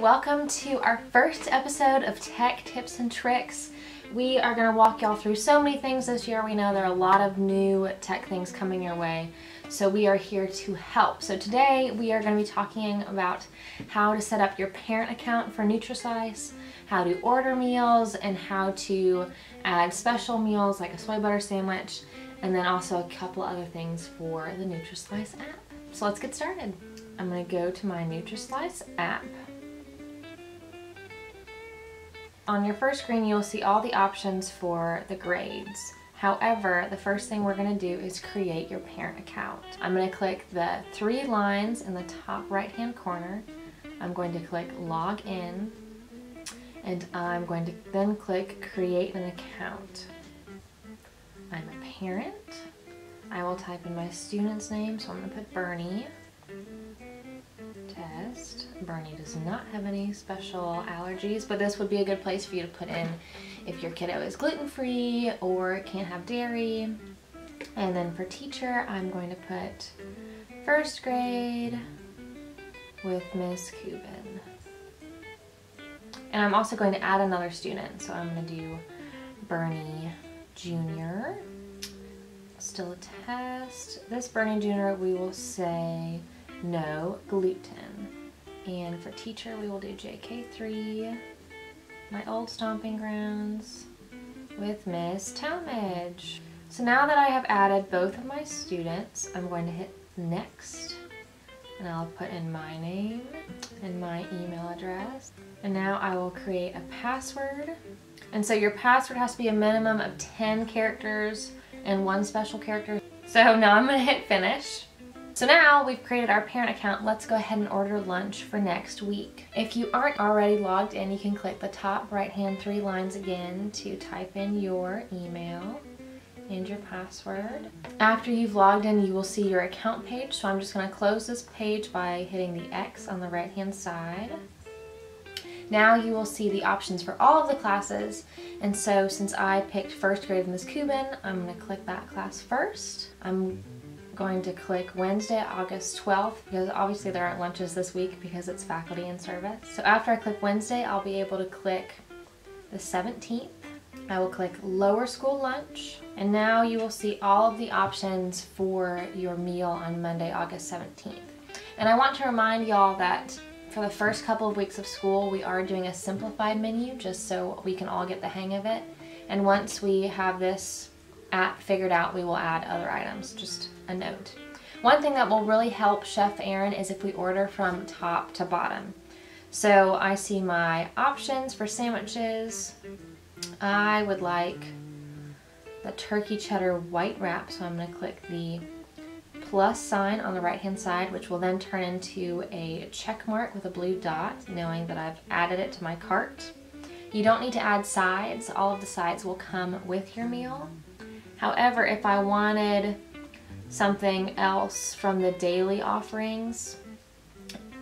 Welcome to our first episode of Tech Tips and Tricks. We are going to walk y'all through so many things this year. We know there are a lot of new tech things coming your way, so we are here to help. So today we are going to be talking about how to set up your parent account for Nutrislice, how to order meals, and how to add special meals like a soy butter sandwich, and then also a couple other things for the Nutrislice app. So let's get started. I'm going to go to my Nutrislice app. On your first screen, you'll see all the options for the grades. However, the first thing we're going to do is create your parent account. I'm going to click the three lines in the top right hand corner. I'm going to click log in and I'm going to then click create an account. I'm a parent. I will type in my student's name, so I'm going to put Bernie. Bernie does not have any special allergies, but this would be a good place for you to put in if your kiddo is gluten-free or can't have dairy. And then for teacher, I'm going to put first grade with Miss Cuban. And I'm also going to add another student, so I'm going to do Bernie Jr. Still a test. This Bernie Jr. we will say no gluten. And for teacher, we will do JK3, my old stomping grounds, with Miss Talmadge. So now that I have added both of my students, I'm going to hit next. And I'll put in my name and my email address. And now I will create a password. And so your password has to be a minimum of 10 characters and one special character. So now I'm gonna hit finish. So now we've created our parent account, let's go ahead and order lunch for next week. If you aren't already logged in, you can click the top right hand three lines again to type in your email and your password. After you've logged in, you will see your account page. So I'm just gonna close this page by hitting the X on the right hand side. Now you will see the options for all of the classes. And so since I picked first grade Miss Cuban, I'm gonna click that class first. I'm going to click Wednesday, August 12th, because obviously there aren't lunches this week because it's faculty in service. So after I click Wednesday, I'll be able to click the 17th. I will click lower school lunch, and now you will see all of the options for your meal on Monday, August 17th. And I want to remind y'all that for the first couple of weeks of school, we are doing a simplified menu just so we can all get the hang of it. And once we have this app figured out, we will add other items. Just a note. One thing that will really help Chef Aaron is if we order from top to bottom. So I see my options for sandwiches. I would like the turkey cheddar white wrap, so I'm going to click the plus sign on the right hand side, which will then turn into a check mark with a blue dot, knowing that I've added it to my cart. You don't need to add sides. All of the sides will come with your meal. However, if I wanted something else from the daily offerings,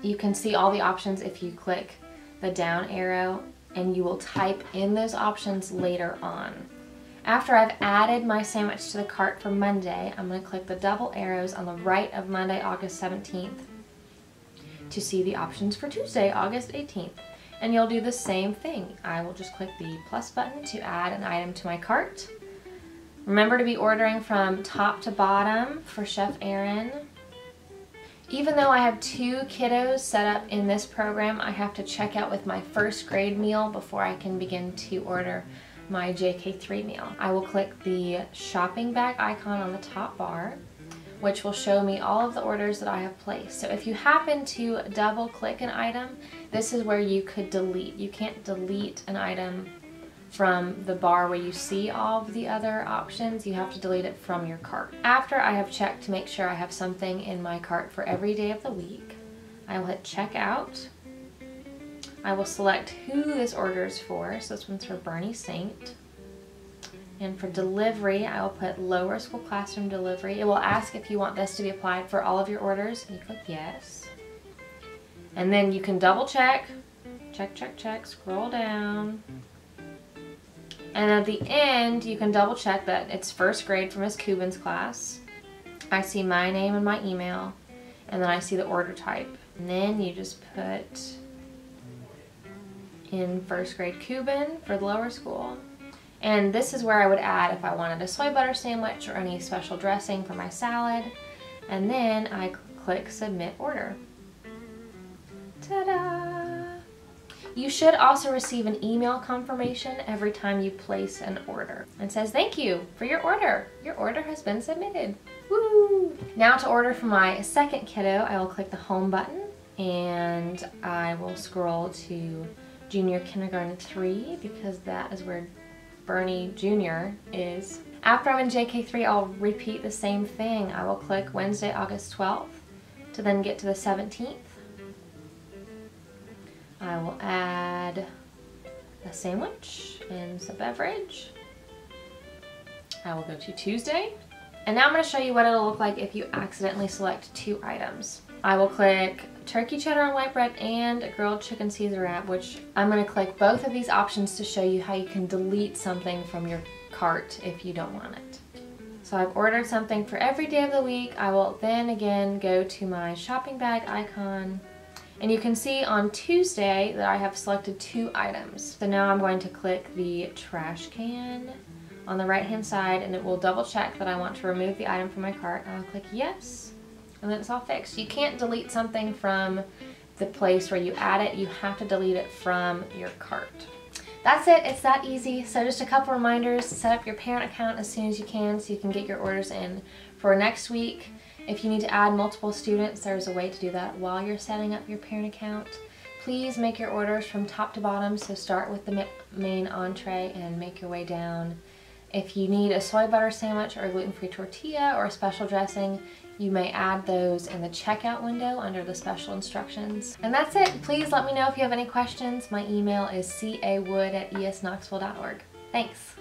you can see all the options if you click the down arrow and you will type in those options later on. After I've added my sandwich to the cart for Monday, I'm going to click the double arrows on the right of Monday, August 17th to see the options for Tuesday, August 18th. And you'll do the same thing. I will just click the plus button to add an item to my cart. Remember to be ordering from top to bottom for Chef Aaron. Even though I have two kiddos set up in this program, I have to check out with my first grade meal before I can begin to order my JK3 meal. I will click the shopping bag icon on the top bar, which will show me all of the orders that I have placed. So if you happen to double click an item, this is where you could delete. You can't delete an item from the bar where you see all of the other options, you have to delete it from your cart. After I have checked to make sure I have something in my cart for every day of the week, I will hit checkout. I will select who this order is for, so this one's for Bernie Saint. And for delivery, I will put lower school classroom delivery. It will ask if you want this to be applied for all of your orders, you click yes. And then you can double check, check, check, check, scroll down, and at the end, you can double check that it's first grade for Miss Cuban's class. I see my name and my email, and then I see the order type. And then you just put in first grade Cuban for the lower school. And this is where I would add if I wanted a soy butter sandwich or any special dressing for my salad. And then I click submit order. Ta-da! You should also receive an email confirmation every time you place an order and says thank you for your order. Your order has been submitted. Woo! Now to order for my second kiddo, I will click the home button and I will scroll to junior kindergarten 3 because that is where Bernie Jr. is. After I'm in JK3, I'll repeat the same thing. I will click Wednesday, August 12th to then get to the 17th. I will add a sandwich and some beverage. I will go to Tuesday. And now I'm to show you what it'll look like if you accidentally select two items. I will click turkey cheddar on white bread and a grilled chicken Caesar wrap, which I'm going to click both of these options to show you how you can delete something from your cart if you don't want it. So I've ordered something for every day of the week. I will then again go to my shopping bag icon and you can see on Tuesday that I have selected two items. So now I'm going to click the trash can on the right hand side and it will double check that I want to remove the item from my cart. I'll click yes and then it's all fixed. You can't delete something from the place where you add it. You have to delete it from your cart. That's it, it's that easy. So just a couple reminders, set up your parent account as soon as you can so you can get your orders in for next week. If you need to add multiple students, there's a way to do that while you're setting up your parent account. Please make your orders from top to bottom, so start with the main entree and make your way down. If you need a soy butter sandwich or a gluten-free tortilla or a special dressing, you may add those in the checkout window under the special instructions. And that's it. Please let me know if you have any questions. My email is cawood at esknoxville.org. Thanks.